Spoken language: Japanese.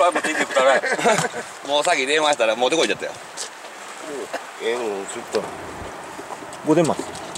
これも出てきたねもうさっき電話したら持ってこいちゃったよ。ええもうちょっと。5出ます